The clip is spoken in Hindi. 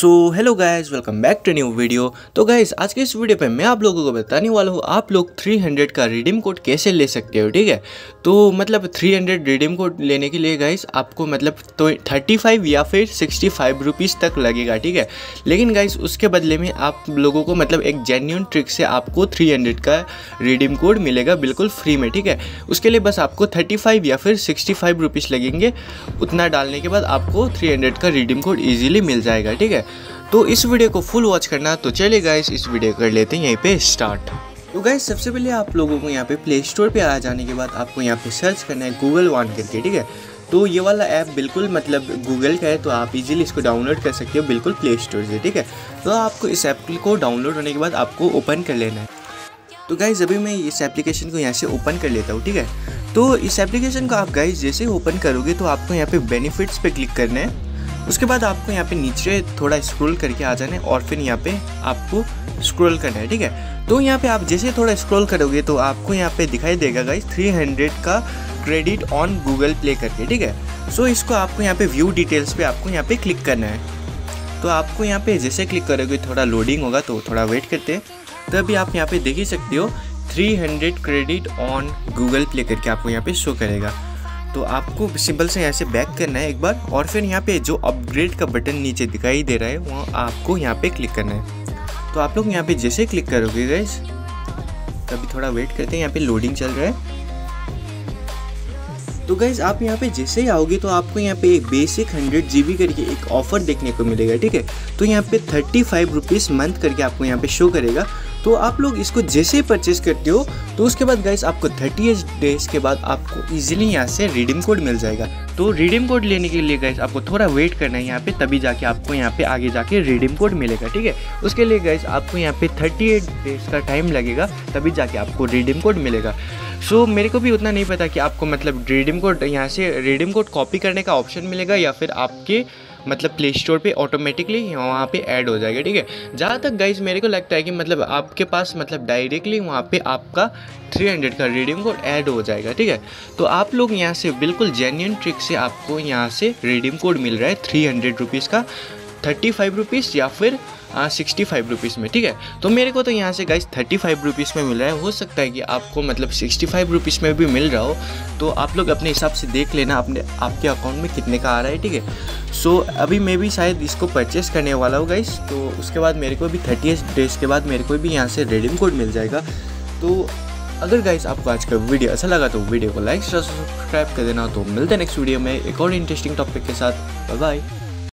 So hello guys welcome back to new video तो गाइस आज के इस वीडियो पे मैं आप लोगों को बताने वाला हूँ, आप लोग 300 का रिडीम कोड कैसे ले सकते हो, ठीक है? तो मतलब 300 रिडीम कोड लेने के लिए गाइस आपको मतलब तो 35 या फिर 65 रुपीज़ तक लगेगा, ठीक है? लेकिन गाइस उसके बदले में आप लोगों को मतलब एक जेन्यून ट्रिक से आपको 300 का रिडीम कोड मिलेगा बिल्कुल फ्री में, ठीक है? उसके लिए बस आपको थर्टी या फिर सिक्सटी रुपीज़ लगेंगे। उतना डालने के बाद आपको थ्री का रिडीम कोड ईजिली मिल जाएगा, ठीक है? तो इस वीडियो को फुल वॉच करना तो चले गाइस इस वीडियो कर लेते हैं यहीं पे स्टार्ट तो गाइस सबसे पहले आप लोगों को यहाँ पे प्ले स्टोर पे आ जाने के बाद आपको यहाँ पे सर्च करना है गूगल वन करके, ठीक है? तो ये वाला ऐप बिल्कुल मतलब गूगल का है तो आप इजीली इसको डाउनलोड कर सकते हो बिल्कुल प्ले स्टोर से, ठीक है? तो आपको इस ऐप को डाउनलोड होने के बाद आपको ओपन कर लेना है। तो गाइज़ अभी मैं इस एप्लीकेशन को यहाँ से ओपन कर लेता हूँ, ठीक है? तो इस एप्लीकेशन को आप गाइज़ जैसे ओपन करोगे तो आपको यहाँ पे बेनिफिट्स पे क्लिक करना है। उसके बाद आपको यहाँ पे नीचे थोड़ा स्क्रॉल करके आ जाना है और फिर यहाँ पे आपको स्क्रॉल करना है, ठीक है? तो यहाँ पे आप जैसे थोड़ा स्क्रॉल करोगे तो आपको यहाँ पे दिखाई देगा गाइस 300 का क्रेडिट ऑन गूगल प्ले करके, ठीक है? सो इसको आपको यहाँ पे व्यू डिटेल्स पे आपको यहाँ पे क्लिक करना है। तो आपको यहाँ पे जैसे क्लिक करोगे, थोड़ा लोडिंग होगा तो थोड़ा वेट करते हैं। तो अभी आप यहाँ पे देख ही सकते हो 300 क्रेडिट ऑन गूगल प्ले करके आपको यहाँ पे शो करेगा। तो आपको सिंपल से यहाँ से बैक करना है एक बार, और फिर यहाँ पे जो अपग्रेड का बटन नीचे दिखाई दे रहा है, वहाँ आपको यहाँ पे क्लिक करना है। तो आप लोग यहाँ पे जैसे क्लिक करोगे गैस तभी थोड़ा वेट करते हैं, यहाँ पे लोडिंग चल रहा है। तो गैस आप यहाँ पे जैसे ही आओगे तो आपको यहाँ पे एक बेसिक हंड्रेड जी करके एक ऑफ़र देखने को मिलेगा, ठीक है? तो यहाँ पे थर्टी फाइव रुपीज़ मंथ करके आपको यहाँ पे शो करेगा। तो आप लोग इसको जैसे ही परचेज करते हो तो उसके बाद गाइस आपको थर्टी एट डेज़ के बाद आपको इजीली यहाँ से रिडीम कोड मिल जाएगा। तो रिडीम कोड लेने के लिए गाइस आपको थोड़ा वेट करना है यहाँ पे तभी जाके आपको यहाँ पे आगे जाके रिडीम कोड मिलेगा ठीक है? उसके लिए गाइस आपको यहाँ पे थर्टी डेज़ का टाइम लगेगा तभी जाके आपको रिडीम कोड मिलेगा। सो so, मेरे को भी उतना नहीं पता कि आपको मतलब रिडीम कोड यहाँ से रिडीम कोड कॉपी करने का ऑप्शन मिलेगा या फिर आपके मतलब प्ले स्टोर पर ऑटोमेटिकली वहाँ पर ऐड हो जाएगा, ठीक है? जहाँ तक गाइज़ मेरे को लगता है कि मतलब आपके पास मतलब डायरेक्टली वहाँ पर आपका 300 का रिडीम कोड ऐड हो जाएगा, ठीक है? तो आप लोग यहाँ से बिल्कुल जेन्यन ट्रिक से आपको यहाँ से रिडीम कोड मिल रहा है थ्री हंड्रेड रुपीज़ का थर्टी फाइव रुपीज़ या फिर सिक्सटी फाइव रुपीज़ में, ठीक है? तो मेरे को तो यहाँ से गाइस थर्टी फाइव रुपीज़ में मिल रहा है। हो सकता है कि आपको मतलब सिक्सटी फाइव रुपीज़ में भी मिल रहा हो तो आप लोग अपने हिसाब से देख लेना अपने, आपके अकाउंट में कितने का आ रहा है, ठीक है? सो so, अभी मैं भी शायद इसको परचेस करने वाला हूँ गाइस तो उसके बाद मेरे को भी थर्टी डेज़ के बाद मेरे को भी यहाँ से रेडीम कोड मिल जाएगा. तो अगर गाइस आपको आज का वीडियो अच्छा लगा तो वीडियो को लाइक सब्सक्राइब कर देना. तो मिलते हैं नेक्स्ट वीडियो में एक और इंटरेस्टिंग टॉपिक के साथ. Bye bye